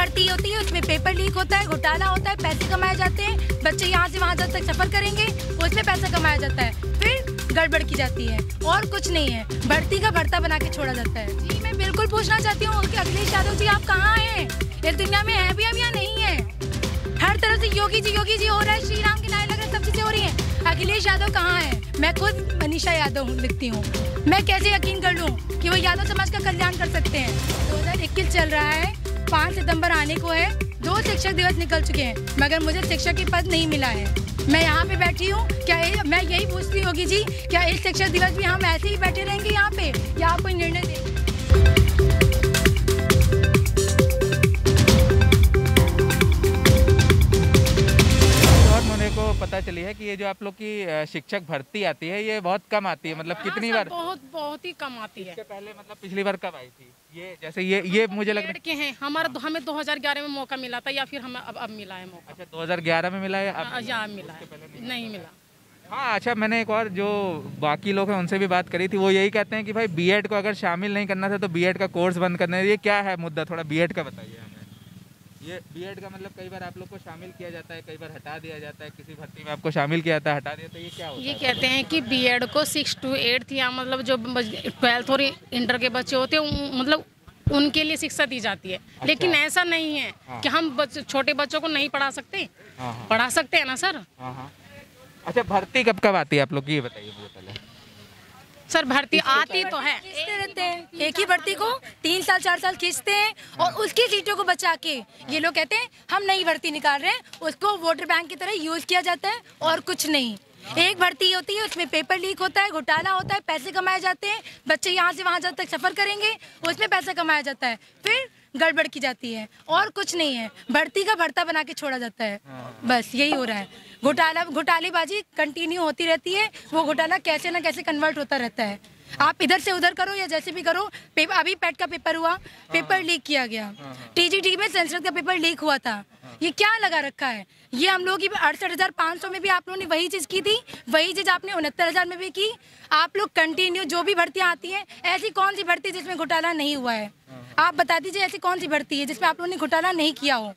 भर्ती होती है, उसमें पेपर लीक होता है, घोटाला होता है, पैसे कमाए जाते हैं, बच्चे यहाँ से वहाँ तक सफ़र करेंगे, उसमें पैसा कमाया जाता है, फिर गड़बड़ की जाती है, और कुछ नहीं है, भर्ती का भर्ता बना के छोड़ा जाता है। जी, मैं बिल्कुल पूछना चाहती हूँ कि अखिलेश यादव जी, आप कहाँ हैं? इस दुनिया में है भी अब या नहीं है? हर तरह से योगी जी योगी जी हो रहा है श्री राम के नारे लग रहे सब चीज़ें हो रही है। अखिलेश यादव कहाँ है? मैं खुद मनीषा यादव लिखती हूँ। मैं कैसे यकीन कर लूँ कि वो यादव समाज का कल्याण कर सकते हैं? दो हज़ार इक्कीस चल रहा है पाँच सितंबर आने को है। दो शिक्षक दिवस निकल चुके हैं मगर मुझे शिक्षक की पद नहीं मिला है। मैं यहाँ पे बैठी हूँ। क्या ए, मैं यही पूछती होगी जी क्या इस शिक्षक दिवस भी हम ऐसे ही बैठे रहेंगे यहाँ पे? या आप कोई निर्णय देंगे चली है कि ये जो आप लोग की शिक्षक भर्ती आती है ये बहुत कम आती है? मतलब कितनी हाँ, बार? बहुत बहुत ही कम आती है। पहले मतलब पिछली बार कब आई थी? ये जैसे ये ये मुझे लग रहा हैं। हमारा हमें 2011 में मौका मिला था या फिर हमें अब अब मिला है मौका? अच्छा 2011 में मिला है अब हाँ, या मिला है। नहीं मिला। हाँ अच्छा मैंने एक और जो बाकी लोग हैं उनसे भी बात करी थी वो यही कहते हैं कि भाई बीएड को अगर शामिल नहीं करना था तो बीएड का कोर्स बंद करना। ये क्या है मुद्दा? थोड़ा बीएड का बताइए ये बीएड का मतलब कई बार आप लोग को शामिल किया जाता है कई बार हटा दिया जाता है किसी भर्ती में आपको शामिल किया जाता है हटा दिया तो ये क्या होता ये है? कहते हैं कि बीएड को सिक्स टू एट्थ या मतलब जो ट्वेल्थ और इंटर के बच्चे होते हैं मतलब उनके लिए शिक्षा दी जाती है। अच्छा। लेकिन ऐसा नहीं है। कि हम बच, छोटे बच्चों को नहीं पढ़ा सकते। हाँ हाँ। पढ़ा सकते हैं ना सर? हाँ हाँ। अच्छा भर्ती कब कब आती है आप लोग ये बताइए मुझे पहले। सर भर्ती आती तो है। खींचते रहते हैं। एक ही भर्ती को तीन साल चार साल खींचते हैं और उसकी सीटों को बचा के ये लोग कहते हैं हम नई भर्ती निकाल रहे हैं उसको वोटर बैंक की तरह यूज़ किया जाता है और कुछ नहीं। एक भर्ती होती है उसमें पेपर लीक होता है घोटाला होता है पैसे कमाए जाते हैं बच्चे यहाँ से वहाँ तक सफ़र करेंगे उसमें पैसा कमाया जाता है। फिर गड़बड़ की जाती है। और कुछ नहीं है। भर्ती का भर्ता बना के छोड़ा जाता है। बस यही हो रहा है। घोटाला, घोटालेबाजी कंटिन्यू होती रहती है। वो घोटाला कैसे ना कैसे कन्वर्ट होता रहता है। आप इधर से उधर करो या जैसे भी करो पेपर अभी पेट का पेपर हुआ। पेपर लीक किया गया। टीजीटी में संस्कृत का पेपर लीक हुआ था। ये क्या लगा रखा है? ये हम लोग की अड़सठ हज़ार पाँच सौ में भी आप लोगों ने वही चीज़ की थी। वही चीज़ आपने उनहत्तर हज़ार में भी की। आप लोग कंटिन्यू जो भी भर्तियाँ आती हैं, ऐसी कौन सी भर्ती जिसमें घोटाला नहीं हुआ है? आप बता दीजिए ऐसी कौन सी भर्ती है जिसमें आप लोगों ने घोटाला नहीं किया हो?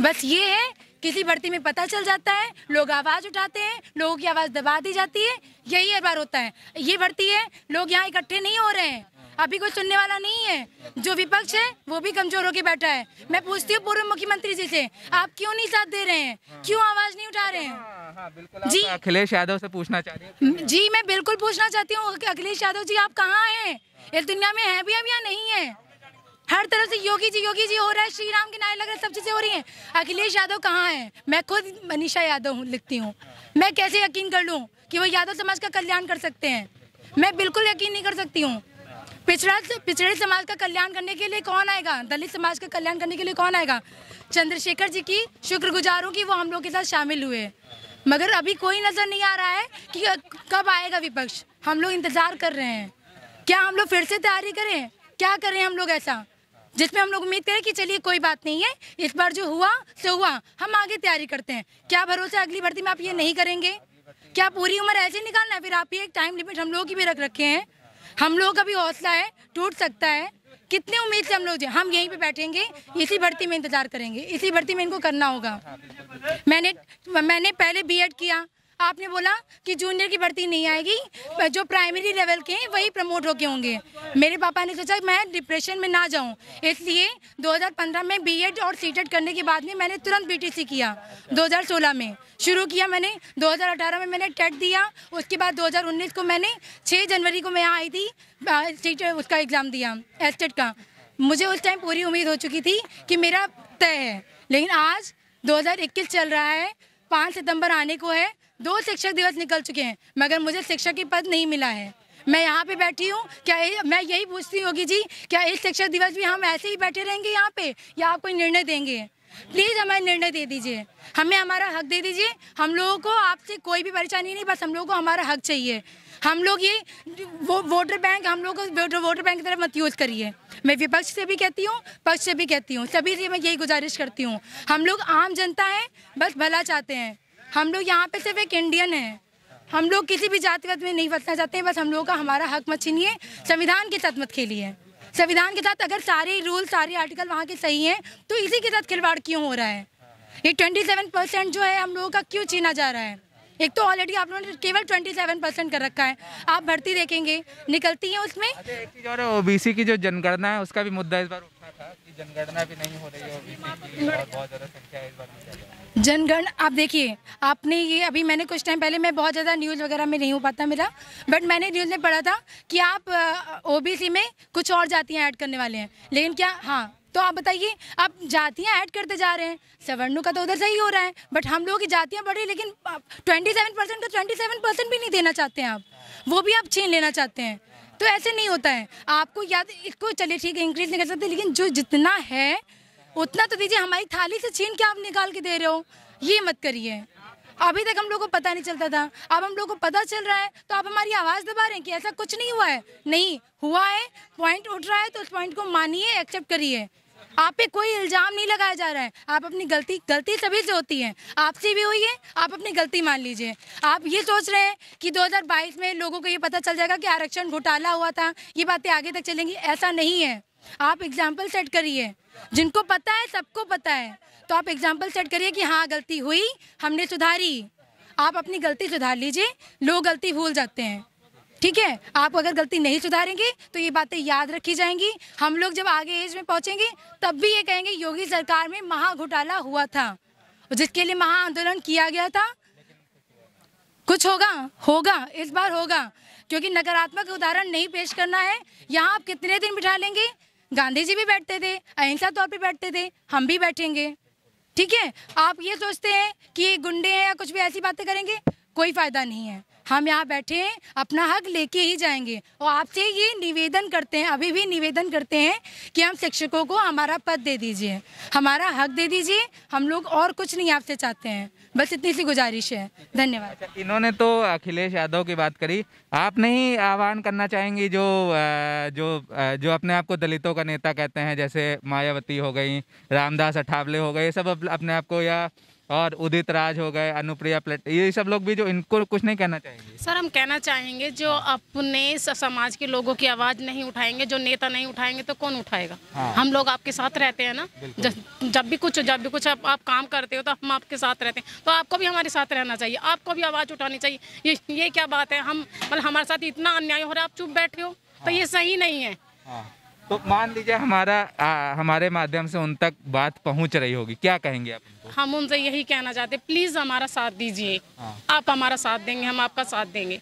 बस ये है किसी भर्ती में पता चल जाता है लोग आवाज़ उठाते हैं लोगों की आवाज़ दबा दी जाती है यही हर बार होता है। ये भर्ती है लोग यहाँ इकट्ठे नहीं हो रहे हैं अभी कोई सुनने वाला नहीं है जो विपक्ष है वो भी कमज़ोर होके बैठा है। मैं पूछती हूँ पूर्व मुख्यमंत्री जी से आप क्यों नहीं साथ दे रहे हैं? क्यों आवाज़ नहीं उठा रहे हैं? हाँ हाँ जी। अखिलेश यादव से पूछना चाह रही जी मैं बिल्कुल पूछना चाहती हूँ अखिलेश यादव जी आप कहाँ हैं? इस दुनिया में है भी अब या नहीं है? हर तरह से योगी जी योगी जी हो रहा है, श्री राम के नारे लग रहे सब चीज़ें हो रही हैं। अखिलेश यादव कहाँ है? मैं खुद मनीषा यादव हूँ, लिखती हूँ। मैं कैसे यकीन कर लूँ कि वो यादव समाज का कल्याण कर सकते हैं? मैं बिल्कुल यकीन नहीं कर सकती हूँ। पिछड़ा पिछड़े समाज का कल्याण करने के लिए कौन आएगा? दलित समाज का कल्याण करने के लिए कौन आएगा? चंद्रशेखर जी की शुक्रगुजार कि वो हम लोग के साथ शामिल हुए। मगर अभी कोई नज़र नहीं आ रहा है कि कब आएगा विपक्ष। हम लोग इंतज़ार कर रहे हैं। क्या हम लोग फिर से तैयारी करें? क्या करें हम लोग ऐसा? जिसमें हम लोग उम्मीद करें कि चलिए कोई बात नहीं है। इस बार जो हुआ, सो हुआ। हम आगे तैयारी करते हैं। क्या भरोसा अगली भर्ती में आप ये नहीं करेंगे? क्या पूरी उम्र ऐसे निकालना है? फिर आप ये एक टाइम लिमिट हम लोग की भी रख रखे हैं। हम लोग का भी हौसला है, टूट सकता है। कितने उम्मीद से हम लोग हम यहीं पे बैठेंगे, इसी भर्ती में इंतज़ार करेंगे। इसी भर्ती में इनको करना होगा। मैंने मैंने पहले बीएड किया। आपने बोला कि जूनियर की भर्ती नहीं आएगी, जो प्राइमरी लेवल के हैं, वही प्रमोट होके होंगे। मेरे पापा ने सोचा, मैं डिप्रेशन में ना जाऊँ। इसलिए 2015 में बीएड और सीटेट करने के बाद में मैंने तुरंत बीटीसी किया 2016 में। शुरू किया मैंने 2018 में मैंने टेट दिया, उसके बाद 2019 को मैंने 6 जनवरी को मैं यहाँ आई थी सीट उसका एग्ज़ाम दिया एस्टेट का। मुझे उस टाइम पूरी उम्मीद हो चुकी थी कि मेरा तय है, लेकिन आज 2021 चल रहा है, पाँच सितंबर आने को है दो शिक्षक दिवस निकल चुके हैं, मगर मुझे शिक्षक की पद नहीं मिला है। मैं यहाँ पे बैठी हूँ, क्या ये- मैं यही पूछती होगी जी, क्या इस शिक्षक दिवस भी हम ऐसे ही बैठे रहेंगे यहाँ पे, या आप कोई निर्णय देंगे? प्लीज़ हमें निर्णय दे दीजिए। हमें हमारा हक दे दीजिए। हम लोगों को आपसे कोई भी परेशानी नहीं, बस हम लोगों को हमारा हक चाहिए। हम लोग ये वो, वोटर बैंक, हम लोग को वोटर बैंक की तरफ़ मत यूज़ करिए। मैं विपक्ष से भी कहती हूँ, पक्ष से भी कहती हूँ, सभी से मैं यही गुजारिश करती हूँ। हम लोग आम जनता है, बस भला चाहते हैं। हम लोग यहाँ पे सिर्फ़ एक इंडियन है। हम लोग किसी भी जातिवाद में नहीं फंसना चाहते हैं, बस हम लोगों का हमारा हक मत छीनिए, संविधान के साथ मत खेलिए। संविधान के साथ अगर सारे रूल सारे आर्टिकल वहाँ के सही हैं तो इसी के साथ खिलवाड़ क्यों हो रहा है? ये ट्वेंटी सेवन परसेंट जो है, हम लोगों का क्यों छीना जा रहा है? एक तो ऑलरेडी आप लोगों ने केवल ट्वेंटी सेवन परसेंट कर रखा है। आप भर्ती देखेंगे, निकलती है उसमें। अच्छा एक चीज़ और ओबीसी की जो जनगणना है, उसका भी मुद्दा इस बार उठा था कि जनगणना भी नहीं हो रही है है? जनगण, आप देखिए, आपने ये, अभी मैंने कुछ टाइम पहले, मैं बहुत ज़्यादा न्यूज़ वगैरह में नहीं हो पाता मेरा बट मैंने न्यूज़ में पढ़ा था कि आप ओबीसी में कुछ और जातियाँ ऐड करने वाले हैं। लेकिन क्या हाँ तो आप बताइए, आप जातियाँ ऐड करते जा रहे हैं। सवर्णों का तो उधर सही हो रहा है बट हम लोगों की जातियाँ बढ़ी लेकिन ट्वेंटी सेवन परसेंट का ट्वेंटी सेवन परसेंट भी नहीं देना चाहते हैं आप। वो भी आप छीन लेना चाहते हैं। तो ऐसे नहीं होता है। आपको याद, इसको, चलिए ठीक है इंक्रीज नहीं कर सकते, लेकिन जो जितना है उतना तो दीजिए, हमारी थाली से छीन के आप निकाल के दे रहे हो। ये मत करिए। अभी तक हम लोग को पता नहीं चलता था। अब हम लोग को पता चल रहा है तो आप हमारी आवाज़ दबा रहे हैं कि ऐसा कुछ नहीं हुआ है? नहीं, हुआ है। पॉइंट उठ रहा है तो उस पॉइंट को मानिए एक्सेप्ट करिए। आप पे कोई इल्ज़ाम नहीं लगाया जा रहा है। आप अपनी गलती गलती सभी से होती है। आपसे भी हुई है, आप अपनी गलती मान लीजिए। आप ये सोच रहे हैं कि 2022 में लोगों को ये पता चल जाएगा कि आरक्षण घोटाला हुआ था, ये बातें आगे तक चलेंगी, ऐसा नहीं है। आप एग्ज़ाम्पल सेट करिए। जिनको पता है, सबको पता है। तो आप एग्ज़ाम्पल सेट करिए कि हाँ गलती हुई, हमने सुधारी। आप अपनी गलती सुधार लीजिए। लोग गलती भूल जाते हैं। ठीक है? आप अगर गलती नहीं सुधारेंगे तो ये बातें याद रखी जाएँगी। हम लोग जब आगे एज में पहुँचेंगे, तब भी ये कहेंगे, योगी सरकार में महा घोटाला हुआ था। जिसके लिए महा आंदोलन किया गया था। कुछ होगा? होगा। इस बार होगा। क्योंकि नकारात्मक उदाहरण नहीं पेश करना है। यहाँ आप कितने दिन बिठा लेंगे? गांधी जी भी बैठते थे, अहिंसा तौर पर बैठते थे, हम भी बैठेंगे। ठीक है? आप ये सोचते हैं कि गुंडे हैं या कुछ भी ऐसी बातें करेंगे, कोई फ़ायदा नहीं है। हम यहाँ बैठे हैं, अपना हक लेके ही जाएँगे। और आपसे ये निवेदन करते हैं, अभी भी निवेदन करते हैं कि हम शिक्षकों को हमारा पद दे दीजिए। हमारा हक दे दीजिए, हम लोग और कुछ नहीं आपसे चाहते हैं। बस इतनी सी गुजारिश है। धन्यवाद। अच्छा इन्होंने तो अखिलेश यादव की बात करी। आप नहीं आह्वान करना चाहेंगी जो जो जो अपने आप को दलितों का नेता कहते हैं, जैसे मायावती हो गई, रामदास अठावले हो गए सब अपने आप को या और उदित राज हो गए अनुप्रिया प्लेट ये सब लोग भी जो इनको कुछ नहीं कहना चाहेंगे। सर हम कहना चाहेंगे जो अपने समाज के लोगों की आवाज़ नहीं उठाएँगे जो नेता नहीं उठाएँगे तो कौन उठाएगा? हाँ। हम लोग आपके साथ रहते हैं ना? जब जब भी कुछ जब भी कुछ आप, आप काम करते हो तो हम आपके साथ रहते हैं। तो आपको भी हमारे साथ रहना चाहिए आपको भी आवाज़ उठानी चाहिए। ये ये क्या बात है? हम मतलब हमारे साथ इतना अन्याय हो रहा है आप चुप बैठे हो तो ये सही नहीं है। हाँ। तो मान लीजिए हमारा आ, हमारे माध्यम से उन तक बात पहुँच रही होगी। क्या कहेंगे आप उनको? हम उनसे यही कहना चाहते प्लीज़ हमारा साथ दीजिए। हाँ। आप हमारा साथ देंगे हम आपका साथ देंगे।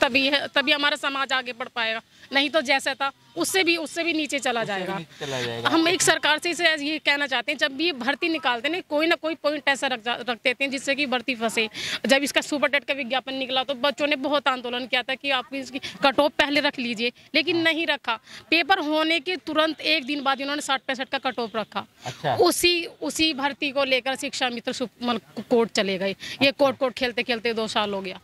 तभी है तभी हमारा समाज आगे बढ़ पाएगा। नहीं तो जैसा था उससे भी उससे भी नीचे चला जाएगा। चला जाएगा। हम एक सरकार से इसे ये कहना चाहते हैं जब भी भर्ती निकालते हैं कोई ना कोई पॉइंट ऐसा रख रख देते हैं जिससे कि भर्ती फंसे। जब इसका सुपर टेट का विज्ञापन निकला तो बच्चों ने बहुत आंदोलन किया था कि आप इसकी कट ऑफ़ पहले रख लीजिए लेकिन नहीं रखा। पेपर होने के तुरंत एक दिन बाद इन्होंने साठ पैंसठ का कट ऑफ़ रखा। अच्छा। उसी उसी भर्ती को लेकर शिक्षा मित्र कोर्ट चले गए। ये कोर्ट कोर्ट खेलते खेलते दो साल हो गया।